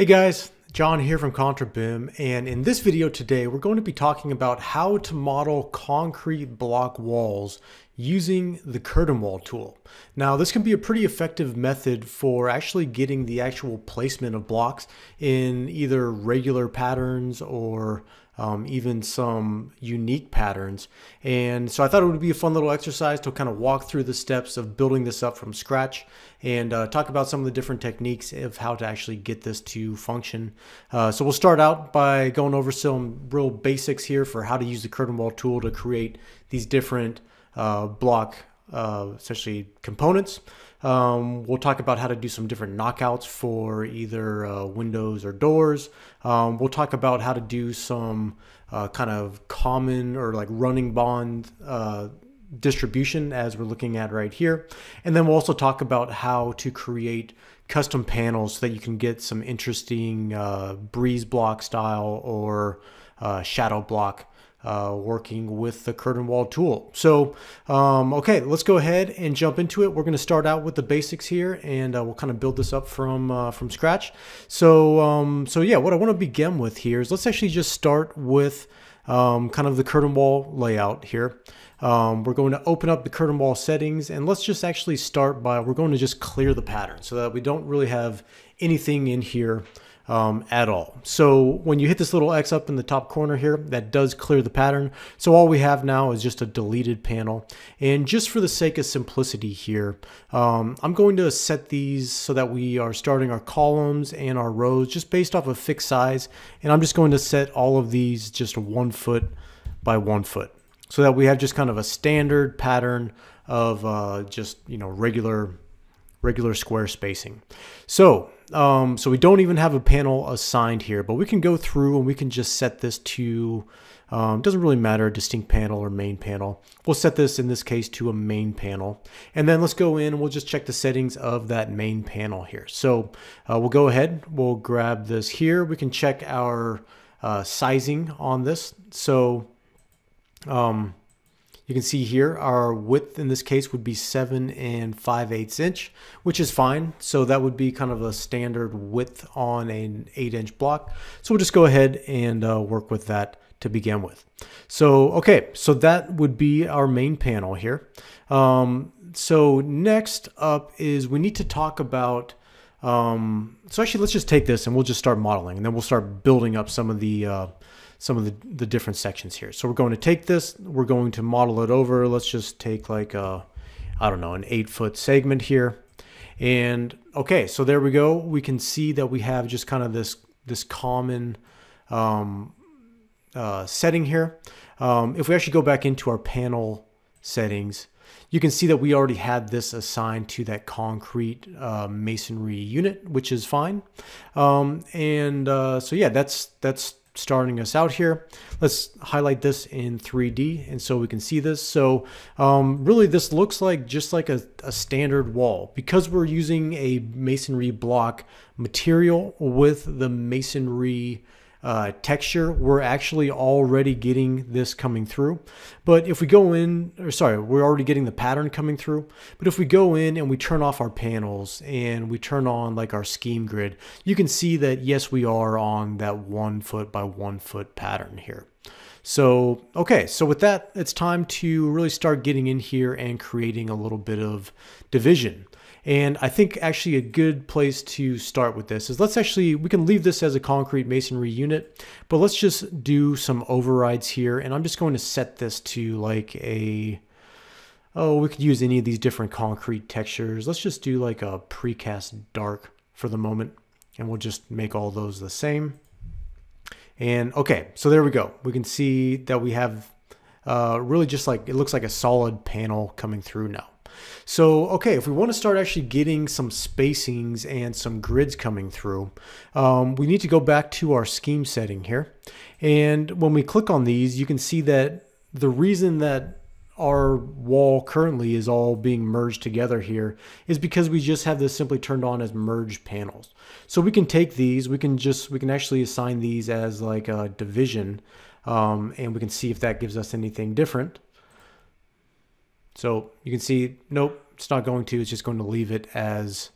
Hey guys, John here from ContraBIM and in this video today we're going to be talking about how to model concrete block walls using the curtain wall tool. Now this can be a pretty effective method for actually getting the actual placement of blocks in either regular patterns or um, even some unique patterns. And so I thought it would be a fun little exercise to kind of walk through the steps of building this up from scratch and uh, talk about some of the different techniques of how to actually get this to function. Uh, so we'll start out by going over some real basics here for how to use the curtain wall tool to create these different uh, block uh, essentially components. Um, we'll talk about how to do some different knockouts for either uh, windows or doors. Um, we'll talk about how to do some uh, kind of common or like running bond uh, distribution as we're looking at right here. And then we'll also talk about how to create custom panels so that you can get some interesting uh, breeze block style or uh, shadow block uh, working with the curtain wall tool. So, um, okay, let's go ahead and jump into it. We're going to start out with the basics here, and uh, we'll kind of build this up from uh, from scratch. So, um, so yeah, what I want to begin with here is let's actually just start with um, kind of the curtain wall layout here. Um, we're going to open up the curtain wall settings and let's just actually start by, we're going to just clear the pattern so that we don't really have anything in here um, at all. So when you hit this little X up in the top corner here, that does clear the pattern. So all we have now is just a deleted panel. And just for the sake of simplicity here, um, I'm going to set these so that we are starting our columns and our rows just based off of fixed size. And I'm just going to set all of these just one foot by one foot so that we have just kind of a standard pattern of uh, just, you know, regular regular square spacing. So, um, so we don't even have a panel assigned here, but we can go through and we can just set this to, um, doesn't really matter, distinct panel or main panel. We'll set this in this case to a main panel. And then let's go in and we'll just check the settings of that main panel here. So uh, we'll go ahead, we'll grab this here. We can check our uh, sizing on this. So um, you can see here our width in this case would be 7 and 5 eighths inch, which is fine. So that would be kind of a standard width on an 8 inch block. So we'll just go ahead and uh, work with that to begin with. So, okay, so that would be our main panel here. Um, so next up is we need to talk about um, so actually let's just take this and we'll just start modeling and then we'll start building up some of the uh, some of the, the different sections here. So we're going to take this, we're going to model it over. Let's just take like a, I don't know, an eight foot segment here. And okay, so there we go. We can see that we have just kind of this, this common um, uh, setting here. Um, if we actually go back into our panel settings, you can see that we already had this assigned to that concrete uh, masonry unit, which is fine. Um, and uh, so yeah, that's that's starting us out here. Let's highlight this in 3D and so we can see this. So um, really this looks like just like a, a standard wall because we're using a masonry block material with the masonry uh, texture, we're actually already getting this coming through. But if we go in, or sorry, we're already getting the pattern coming through. But if we go in and we turn off our panels and we turn on like our scheme grid, you can see that yes, we are on that one foot by one foot pattern here. So, okay, so with that, it's time to really start getting in here and creating a little bit of division. And I think actually a good place to start with this is let's actually, we can leave this as a concrete masonry unit, but let's just do some overrides here. And I'm just going to set this to like a, oh, we could use any of these different concrete textures. Let's just do like a precast dark for the moment. And we'll just make all those the same. And okay, so there we go. We can see that we have uh, really just like, it looks like a solid panel coming through now. So, okay, if we want to start actually getting some spacings and some grids coming through, um, we need to go back to our scheme setting here. And when we click on these, you can see that the reason that our wall currently is all being merged together here is because we just have this simply turned on as merge panels. So we can take these, we can just, we can actually assign these as like a division um, and we can see if that gives us anything different. So you can see, nope, it's not going to. It's just going to leave it as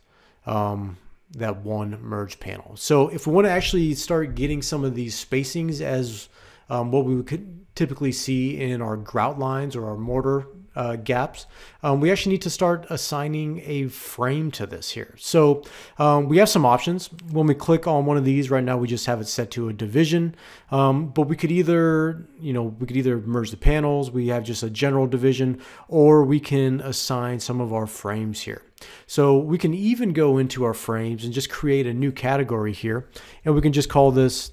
um, that one merge panel. So if we want to actually start getting some of these spacings as um, what we could typically see in our grout lines or our mortar uh, gaps, um, we actually need to start assigning a frame to this here. So um, we have some options. When we click on one of these right now, we just have it set to a division, um, but we could either, you know, we could either merge the panels, we have just a general division, or we can assign some of our frames here. So we can even go into our frames and just create a new category here, and we can just call this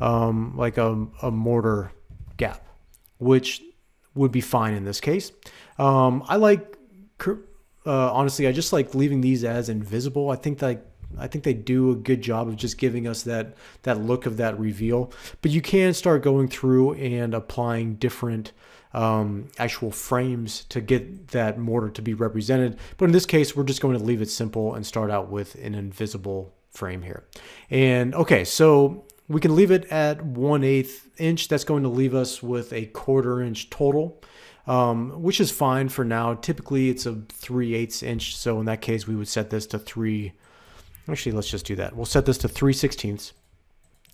um, like a, a mortar gap, which would be fine in this case. Um, I like, uh, honestly, I just like leaving these as invisible. I think that I think they do a good job of just giving us that that look of that reveal. But you can start going through and applying different um, actual frames to get that mortar to be represented. But in this case, we're just going to leave it simple and start out with an invisible frame here. And okay, so we can leave it at 1 8 inch. That's going to leave us with a quarter inch total, um, which is fine for now. Typically it's a 3 8 inch. So in that case, we would set this to 3. Actually, let's just do that. We'll set this to 3 16ths.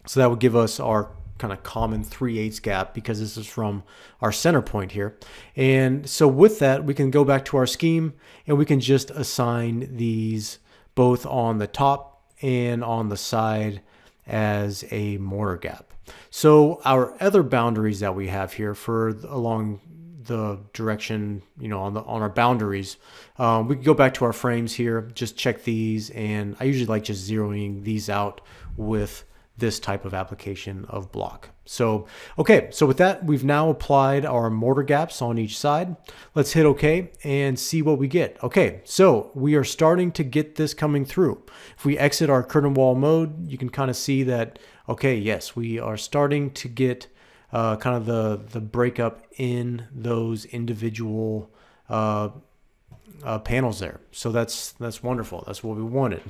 So that would give us our kind of common 3 8 gap because this is from our center point here. And so with that, we can go back to our scheme and we can just assign these both on the top and on the side as a mortar gap. So our other boundaries that we have here for along the direction, you know, on the on our boundaries, um, we can go back to our frames here, just check these, and I usually like just zeroing these out with this type of application of block. So, okay, so with that, we've now applied our mortar gaps on each side. Let's hit okay and see what we get. Okay, so we are starting to get this coming through. If we exit our curtain wall mode, you can kind of see that, okay, yes, we are starting to get uh, kind of the, the breakup in those individual uh, uh, panels there. So that's that's wonderful. That's what we wanted.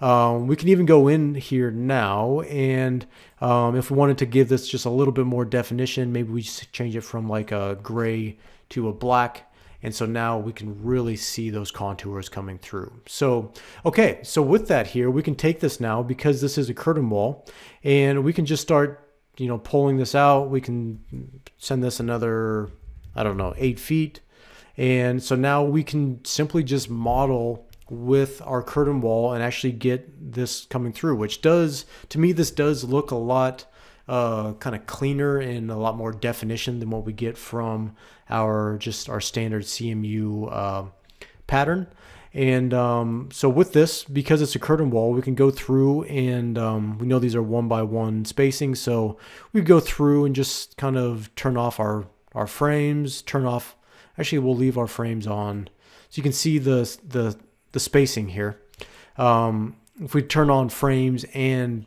Um, we can even go in here now, and um, if we wanted to give this just a little bit more definition, maybe we just change it from like a gray to a black. And so now we can really see those contours coming through. So, okay, so with that here, we can take this now because this is a curtain wall and we can just start, you know, pulling this out. We can send this another, I don't know, eight feet and so now we can simply just model with our curtain wall and actually get this coming through, which does, to me, this does look a lot uh, kind of cleaner and a lot more definition than what we get from our just our standard CMU uh, pattern. And um, so with this, because it's a curtain wall, we can go through and um, we know these are one by one spacing. So we go through and just kind of turn off our, our frames, turn off Actually, we'll leave our frames on. So you can see the, the, the spacing here. Um, if we turn on frames and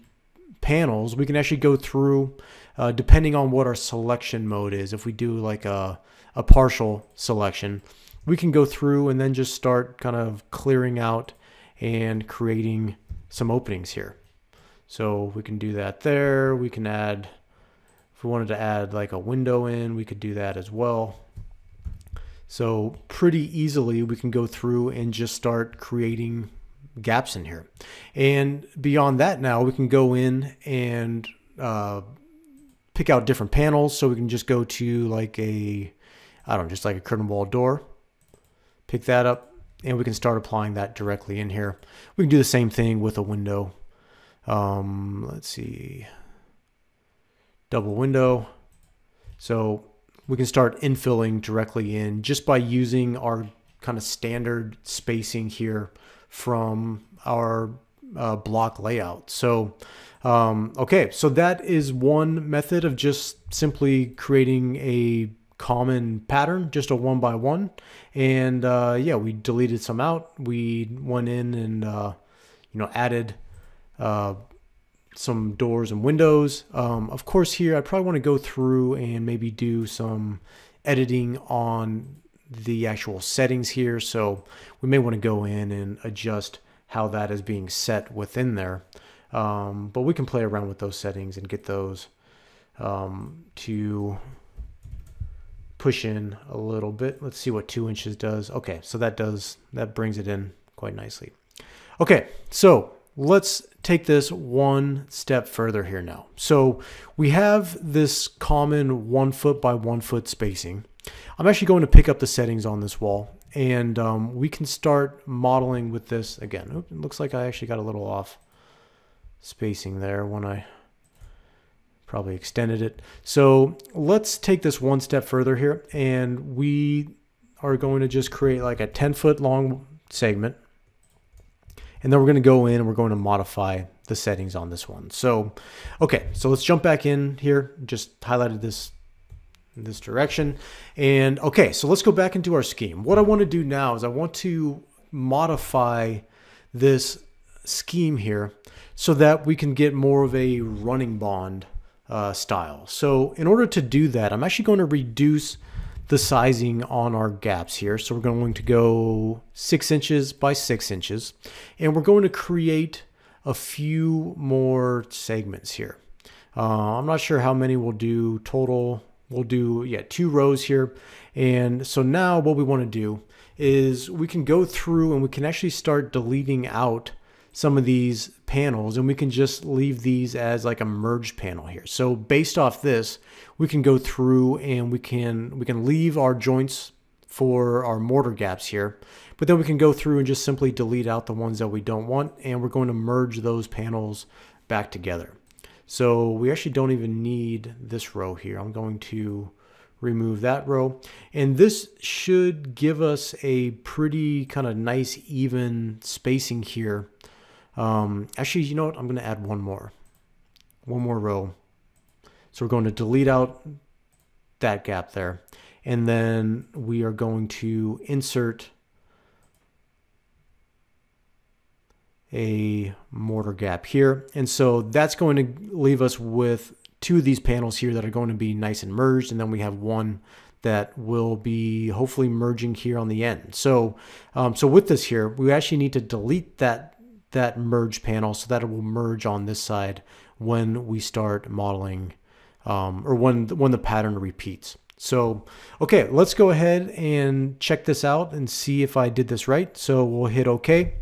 panels, we can actually go through, uh, depending on what our selection mode is. If we do like a, a partial selection, we can go through and then just start kind of clearing out and creating some openings here. So we can do that there. We can add, if we wanted to add like a window in, we could do that as well. So pretty easily we can go through and just start creating gaps in here. And beyond that now we can go in and uh, pick out different panels. So we can just go to like a, I don't know, just like a curtain wall door, pick that up and we can start applying that directly in here. We can do the same thing with a window. Um, let's see, double window. So we can start infilling directly in just by using our kind of standard spacing here from our uh, block layout. So, um, okay, so that is one method of just simply creating a common pattern, just a one by one. And uh, yeah, we deleted some out. We went in and, uh, you know, added uh, some doors and windows. Um, of course, here I probably want to go through and maybe do some editing on the actual settings here. So we may want to go in and adjust how that is being set within there. Um, but we can play around with those settings and get those um, to push in a little bit. Let's see what two inches does. Okay, so that does, that brings it in quite nicely. Okay, so let's take this one step further here now. So we have this common one foot by one foot spacing. I'm actually going to pick up the settings on this wall and um, we can start modeling with this again. It looks like I actually got a little off spacing there when I probably extended it. So let's take this one step further here and we are going to just create like a 10 foot long segment and then we're going to go in and we're going to modify the settings on this one. So, okay, so let's jump back in here. Just highlighted this in this direction. And okay, so let's go back into our scheme. What I want to do now is I want to modify this scheme here so that we can get more of a running bond uh, style. So in order to do that, I'm actually going to reduce the sizing on our gaps here. So we're going to go six inches by six inches, and we're going to create a few more segments here. Uh, I'm not sure how many we'll do total. We'll do, yeah, two rows here. And so now what we want to do is we can go through and we can actually start deleting out some of these panels and we can just leave these as like a merge panel here. So based off this, we can go through and we can we can leave our joints for our mortar gaps here, but then we can go through and just simply delete out the ones that we don't want and we're going to merge those panels back together. So we actually don't even need this row here. I'm going to remove that row. And this should give us a pretty kind of nice even spacing here um, actually, you know what? I'm going to add one more. One more row. So we're going to delete out that gap there. And then we are going to insert a mortar gap here. And so that's going to leave us with two of these panels here that are going to be nice and merged. And then we have one that will be hopefully merging here on the end. So, um, so with this here, we actually need to delete that that merge panel so that it will merge on this side when we start modeling um, or when, when the pattern repeats. So, okay, let's go ahead and check this out and see if I did this right. So we'll hit okay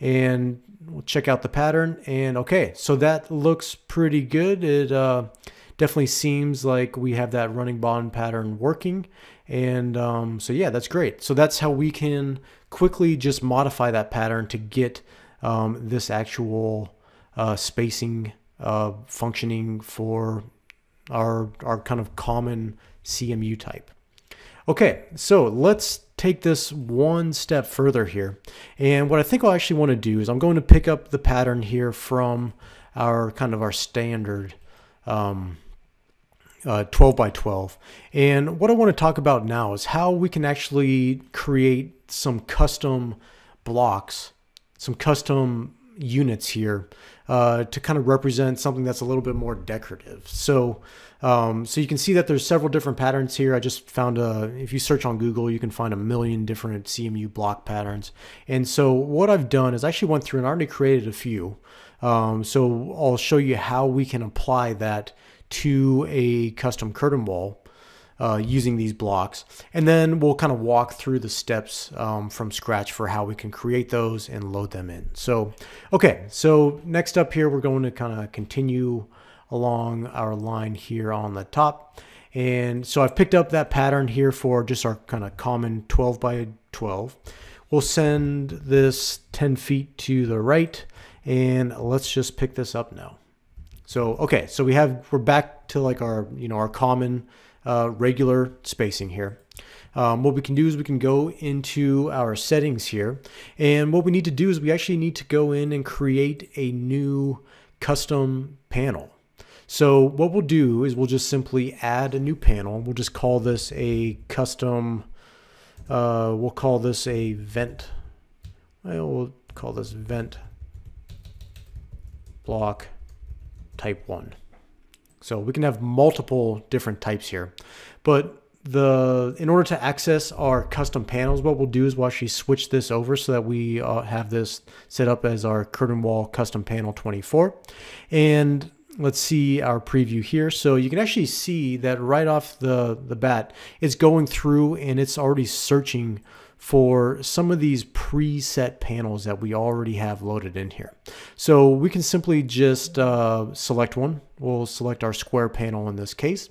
and we'll check out the pattern and okay, so that looks pretty good. It uh, definitely seems like we have that running bond pattern working. And um, so yeah, that's great. So that's how we can quickly just modify that pattern to get um, this actual uh, spacing uh, functioning for our, our kind of common CMU type. Okay, so let's take this one step further here. And what I think I'll actually want to do is I'm going to pick up the pattern here from our kind of our standard um, uh, 12 by 12. And what I want to talk about now is how we can actually create some custom blocks some custom units here uh, to kind of represent something that's a little bit more decorative. So, um, so you can see that there's several different patterns here. I just found a, if you search on Google, you can find a million different CMU block patterns. And so what I've done is I actually went through and already created a few. Um, so I'll show you how we can apply that to a custom curtain wall uh, using these blocks. And then we'll kind of walk through the steps um, from scratch for how we can create those and load them in. So, okay, so next up here, we're going to kind of continue along our line here on the top. And so I've picked up that pattern here for just our kind of common 12 by 12. We'll send this 10 feet to the right and let's just pick this up now. So, okay, so we have, we're back to like our, you know, our common uh, regular spacing here. Um, what we can do is we can go into our settings here. And what we need to do is we actually need to go in and create a new custom panel. So what we'll do is we'll just simply add a new panel. We'll just call this a custom, uh, we'll call this a vent. We'll call this vent block type one. So we can have multiple different types here. But the in order to access our custom panels, what we'll do is we'll actually switch this over so that we uh, have this set up as our curtain wall custom panel 24. And let's see our preview here. So you can actually see that right off the, the bat, it's going through and it's already searching for some of these preset panels that we already have loaded in here. So we can simply just uh, select one. We'll select our square panel in this case.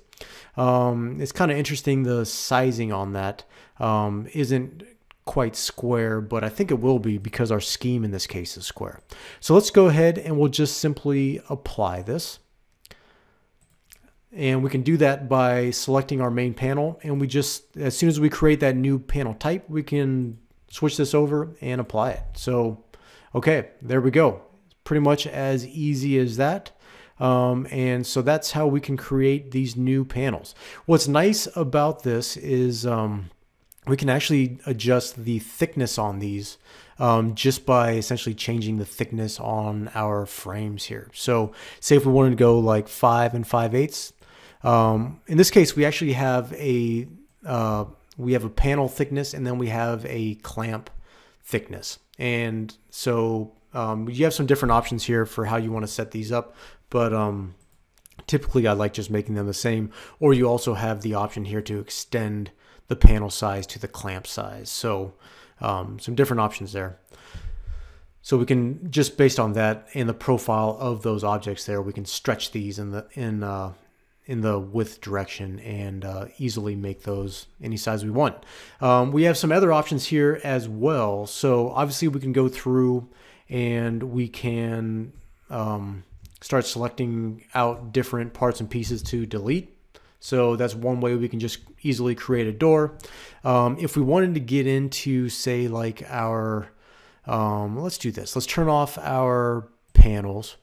Um, it's kind of interesting the sizing on that um, not quite square, but I think it will be because our scheme in this case is square. So let's go ahead and we'll just simply apply this. And we can do that by selecting our main panel. And we just, as soon as we create that new panel type, we can switch this over and apply it. So, okay, there we go. Pretty much as easy as that. Um, and so that's how we can create these new panels. What's nice about this is um, we can actually adjust the thickness on these um, just by essentially changing the thickness on our frames here. So say if we wanted to go like five and five eighths, um, in this case, we actually have a uh, we have a panel thickness and then we have a clamp thickness. And so um, you have some different options here for how you want to set these up, but um, typically I like just making them the same. Or you also have the option here to extend the panel size to the clamp size. So um, some different options there. So we can just based on that and the profile of those objects there, we can stretch these in the in uh, in the width direction and uh, easily make those any size we want. Um, we have some other options here as well. So obviously we can go through and we can um, start selecting out different parts and pieces to delete. So that's one way we can just easily create a door. Um, if we wanted to get into, say, like our, um, let's do this. Let's turn off our panels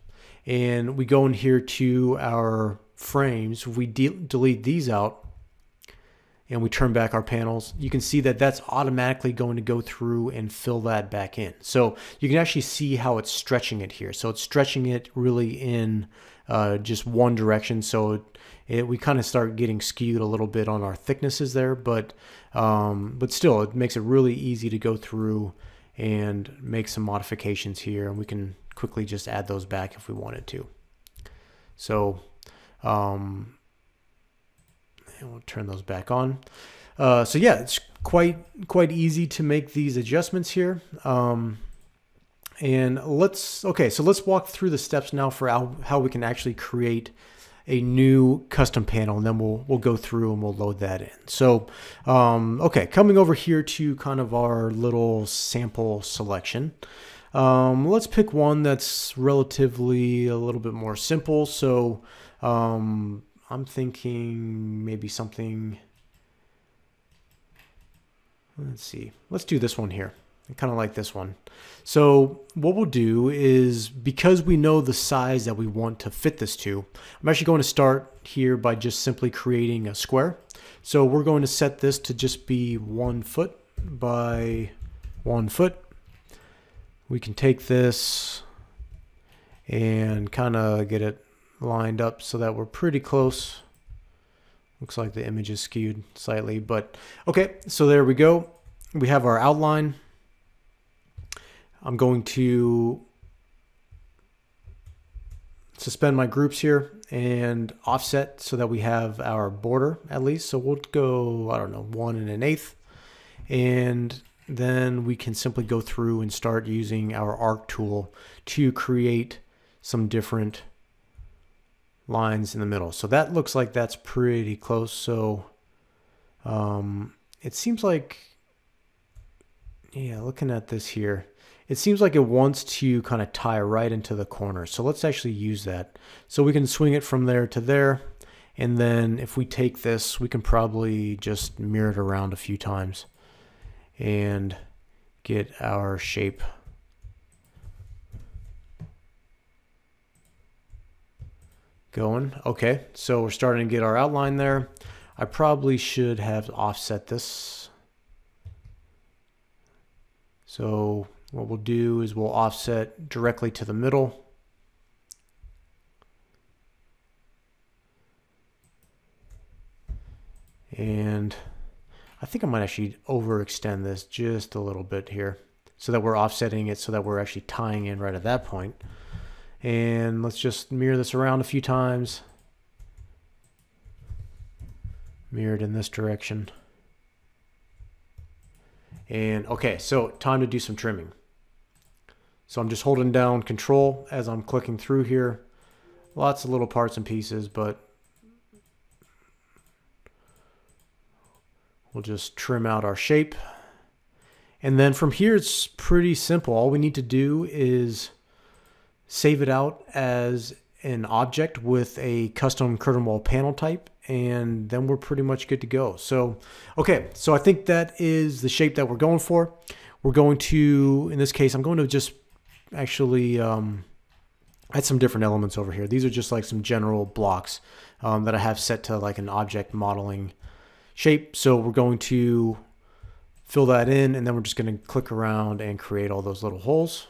and we go in here to our frames. We de delete these out, and we turn back our panels, you can see that that's automatically going to go through and fill that back in. So you can actually see how it's stretching it here. So it's stretching it really in uh, just one direction. So it, it, we kind of start getting skewed a little bit on our thicknesses there, but um, but still, it makes it really easy to go through and make some modifications here, and we can quickly just add those back if we wanted to. So um, and we'll turn those back on. Uh, so yeah, it's quite quite easy to make these adjustments here. Um, and let's okay, so let's walk through the steps now for how, how we can actually create a new custom panel, and then we'll we'll go through and we'll load that in. So um, okay, coming over here to kind of our little sample selection. Um, let's pick one that's relatively a little bit more simple. So um, I'm thinking maybe something. Let's see. Let's do this one here. I kind of like this one. So what we'll do is because we know the size that we want to fit this to, I'm actually going to start here by just simply creating a square. So we're going to set this to just be one foot by one foot. We can take this and kind of get it lined up so that we're pretty close. Looks like the image is skewed slightly, but okay, so there we go. We have our outline. I'm going to suspend my groups here and offset so that we have our border at least. So we'll go, I don't know, one and an eighth. And then we can simply go through and start using our arc tool to create some different lines in the middle. So that looks like that's pretty close. So um, it seems like, yeah, looking at this here, it seems like it wants to kind of tie right into the corner. So let's actually use that. So we can swing it from there to there. And then if we take this, we can probably just mirror it around a few times and get our shape going. Okay, so we're starting to get our outline there. I probably should have offset this. So what we'll do is we'll offset directly to the middle. And I think I might actually overextend this just a little bit here so that we're offsetting it so that we're actually tying in right at that point. And let's just mirror this around a few times. Mirrored in this direction. And okay, so time to do some trimming. So I'm just holding down control as I'm clicking through here. Lots of little parts and pieces, but we'll just trim out our shape. And then from here, it's pretty simple. All we need to do is save it out as an object with a custom curtain wall panel type and then we're pretty much good to go. So, okay, so I think that is the shape that we're going for. We're going to, in this case, I'm going to just actually um, add some different elements over here. These are just like some general blocks um, that I have set to like an object modeling shape. So we're going to fill that in and then we're just going to click around and create all those little holes.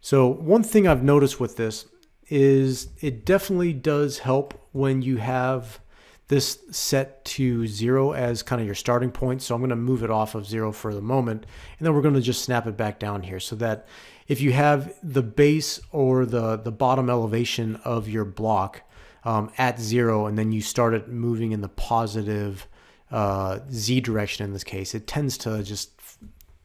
So one thing I've noticed with this is it definitely does help when you have this set to zero as kind of your starting point. So I'm going to move it off of zero for the moment. And then we're going to just snap it back down here so that if you have the base or the, the bottom elevation of your block um, at zero and then you start it moving in the positive uh, Z direction in this case, it tends to just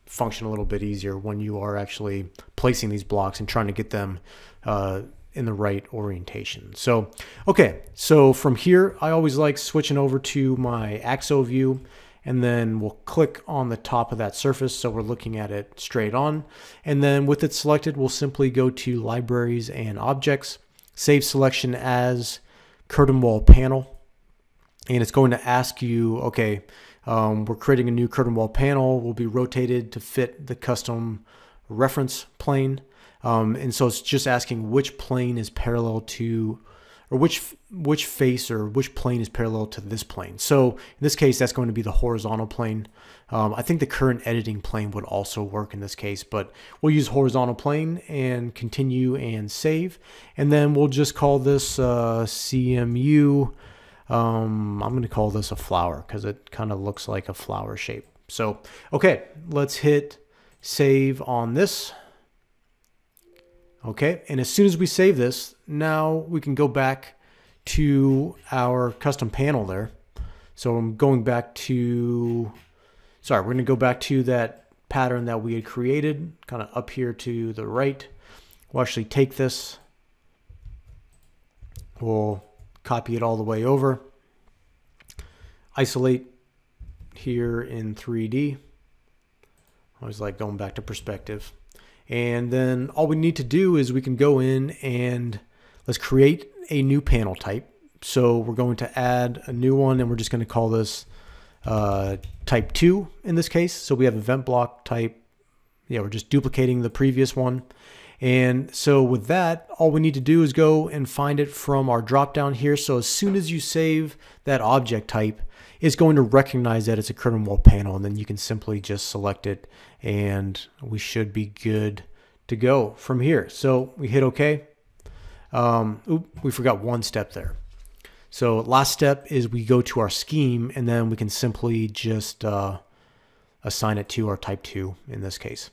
function a little bit easier when you are actually placing these blocks and trying to get them uh, in the right orientation. So, okay, so from here, I always like switching over to my AXO view and then we'll click on the top of that surface so we're looking at it straight on. And then with it selected, we'll simply go to libraries and objects, save selection as curtain wall panel. And it's going to ask you, okay, um, we're creating a new curtain wall panel, will be rotated to fit the custom reference plane. Um, and so it's just asking which plane is parallel to, or which which face or which plane is parallel to this plane. So in this case, that's going to be the horizontal plane. Um, I think the current editing plane would also work in this case, but we'll use horizontal plane and continue and save. And then we'll just call this uh, CMU. Um, I'm going to call this a flower because it kind of looks like a flower shape. So, okay, let's hit save on this. Okay, and as soon as we save this, now we can go back to our custom panel there. So I'm going back to, sorry, we're gonna go back to that pattern that we had created, kind of up here to the right. We'll actually take this, we'll copy it all the way over, isolate here in 3D. I always like going back to perspective. And then all we need to do is we can go in and let's create a new panel type. So we're going to add a new one and we're just going to call this uh, type 2 in this case. So we have event block type. Yeah, we're just duplicating the previous one. And so with that, all we need to do is go and find it from our drop down here. So as soon as you save that object type, it's going to recognize that it's a curtain wall panel and then you can simply just select it and we should be good to go from here. So we hit OK. Um, oop, we forgot one step there. So last step is we go to our scheme and then we can simply just uh, assign it to our type 2 in this case.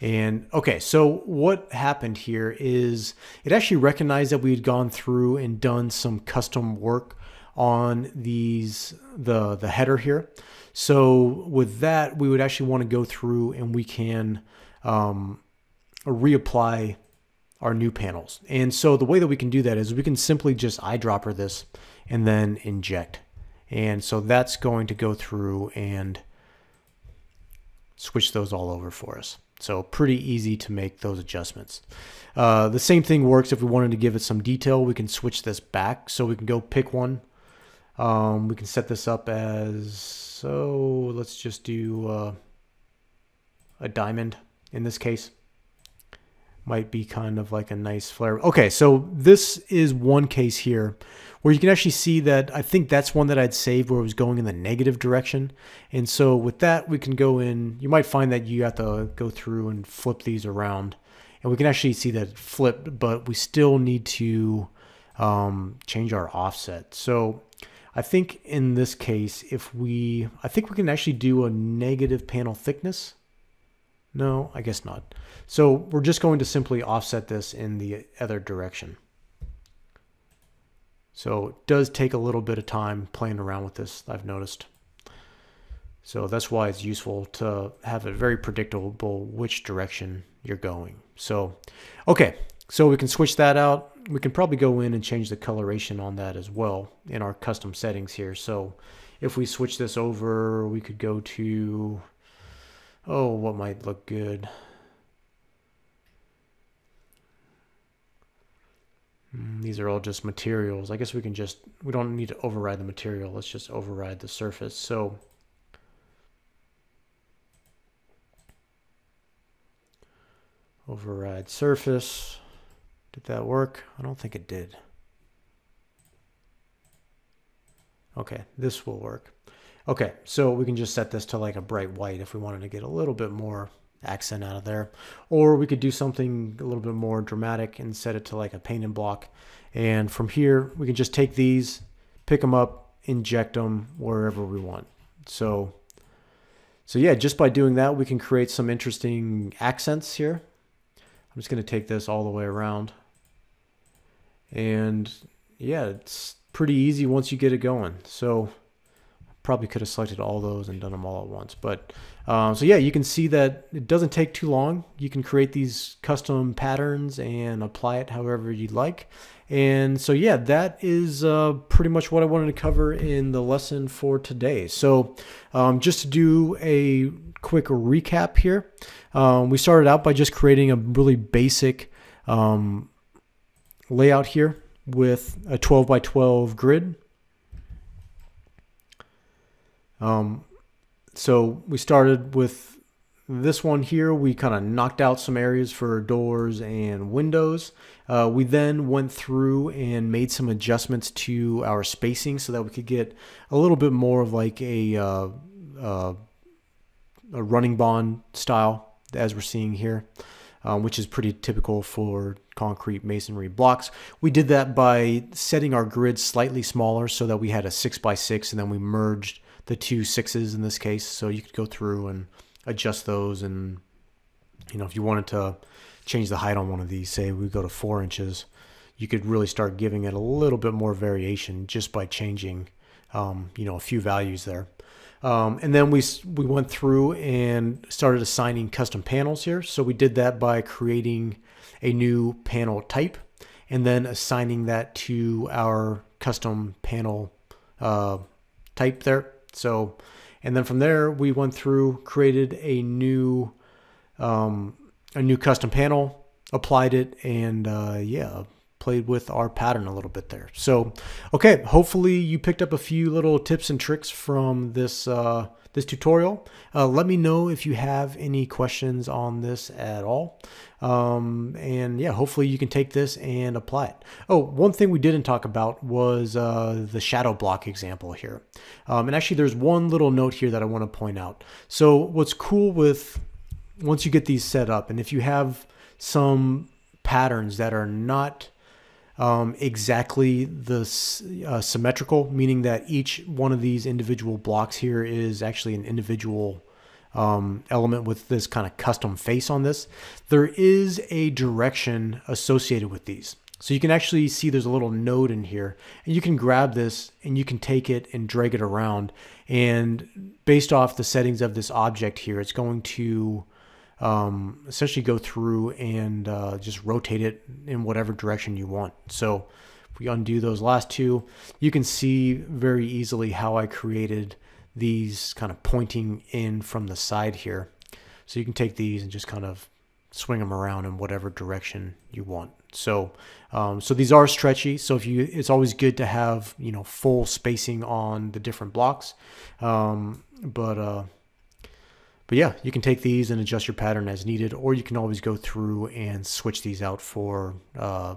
And okay, so what happened here is it actually recognized that we had gone through and done some custom work on these the the header here. So with that, we would actually want to go through and we can um, reapply our new panels. And so the way that we can do that is we can simply just eyedropper this and then inject. And so that's going to go through and switch those all over for us. So pretty easy to make those adjustments. Uh, the same thing works if we wanted to give it some detail. We can switch this back. So we can go pick one. Um, we can set this up as, so let's just do uh, a diamond in this case. Might be kind of like a nice flare. Okay, so this is one case here where you can actually see that I think that's one that I'd saved where it was going in the negative direction. And so with that, we can go in, you might find that you have to go through and flip these around. And we can actually see that flipped, but we still need to um, change our offset. So I think in this case, if we, I think we can actually do a negative panel thickness. No, I guess not. So we're just going to simply offset this in the other direction. So it does take a little bit of time playing around with this, I've noticed. So that's why it's useful to have it very predictable which direction you're going. So, okay, so we can switch that out. We can probably go in and change the coloration on that as well in our custom settings here. So if we switch this over, we could go to, oh, what might look good? Hmm, these are all just materials. I guess we can just, we don't need to override the material. Let's just override the surface. So override surface. Did that work? I don't think it did. Okay, this will work. Okay, so we can just set this to like a bright white if we wanted to get a little bit more accent out of there. Or we could do something a little bit more dramatic and set it to like a painted block. And from here, we can just take these, pick them up, inject them wherever we want. So, so yeah, just by doing that, we can create some interesting accents here. I'm just going to take this all the way around. And yeah, it's pretty easy once you get it going. So probably could have selected all those and done them all at once. But um, so yeah, you can see that it doesn't take too long. You can create these custom patterns and apply it however you'd like. And so yeah, that is uh, pretty much what I wanted to cover in the lesson for today. So um, just to do a quick recap here, um, we started out by just creating a really basic um, layout here with a 12 by 12 grid. Um, so we started with this one here. We kind of knocked out some areas for doors and windows. Uh, we then went through and made some adjustments to our spacing so that we could get a little bit more of like a, uh, uh, a running bond style as we're seeing here um, which is pretty typical for concrete masonry blocks. We did that by setting our grid slightly smaller so that we had a six by six and then we merged the two sixes in this case. So you could go through and adjust those and you know if you wanted to change the height on one of these, say we go to four inches, you could really start giving it a little bit more variation just by changing um, you know a few values there. Um, and then we, we went through and started assigning custom panels here. So we did that by creating a new panel type and then assigning that to our custom panel uh, type there. So, and then from there we went through, created a new, um, a new custom panel, applied it, and uh, yeah, played with our pattern a little bit there. So, okay, hopefully you picked up a few little tips and tricks from this uh, this tutorial. Uh, let me know if you have any questions on this at all. Um, and yeah, hopefully you can take this and apply it. Oh, one thing we didn't talk about was uh, the shadow block example here. Um, and actually there's one little note here that I want to point out. So what's cool with once you get these set up and if you have some patterns that are not um, exactly the uh, symmetrical, meaning that each one of these individual blocks here is actually an individual um, element with this kind of custom face on this. There is a direction associated with these. So you can actually see there's a little node in here and you can grab this and you can take it and drag it around. And based off the settings of this object here, it's going to um, essentially go through and uh, just rotate it in whatever direction you want. So if we undo those last two, you can see very easily how I created these kind of pointing in from the side here. So you can take these and just kind of swing them around in whatever direction you want. So, um, so these are stretchy. So if you, it's always good to have you know full spacing on the different blocks. Um, but uh, but yeah, you can take these and adjust your pattern as needed, or you can always go through and switch these out for uh,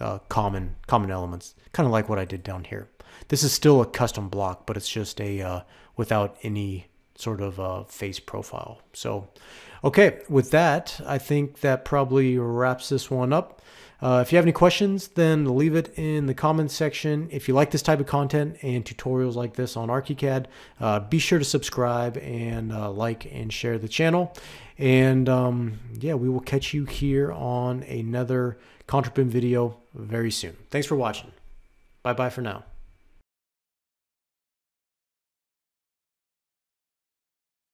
uh, common common elements, kind of like what I did down here. This is still a custom block, but it's just a uh, without any sort of uh, face profile. So, okay, with that, I think that probably wraps this one up. Uh, if you have any questions, then leave it in the comments section. If you like this type of content and tutorials like this on ArchiCAD, uh, be sure to subscribe and uh, like and share the channel. And um, yeah, we will catch you here on another ContraBIM video very soon. Thanks for watching. Bye-bye for now.